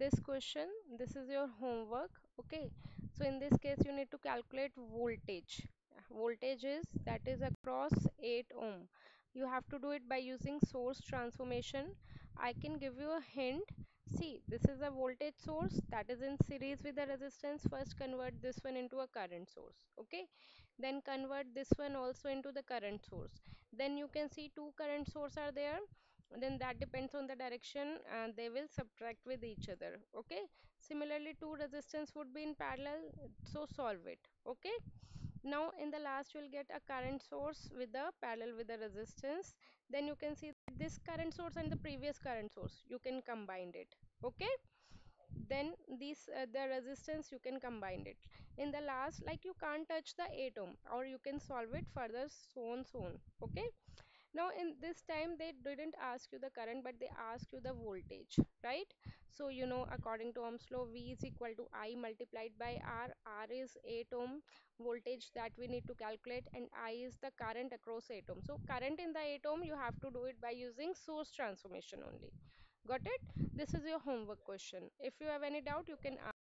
this question this is your homework okay? So in this case you need to calculate voltage. Voltage is that is across 8 ohm. You have to do it by using source transformation. I can give you a hint. See this is a voltage source that is in series with the resistance. First convert this one into a current source okay? Then convert this one also into the current source. Then you can see two current source are there then that depends on the direction and they will subtract with each other okay? Similarly two resistance would be in parallel so solve it okay? Now in the last you will get a current source with the parallel with the resistance. Then you can see this current source and the previous current source you can combine it okay? Then this uh, the resistance you can combine it. In the last like you can't touch the 8 ohm or you can solve it further so on so on okay now in this time they didn't ask you the current but they ask you the voltage right? So you know according to ohm's law v is equal to i multiplied by r. R is 8 ohm voltage that we need to calculate and i is the current across 8 ohm. So current in the 8 ohm you have to do it by using source transformation only. Got it? This is your homework question. If you have any doubt you can ask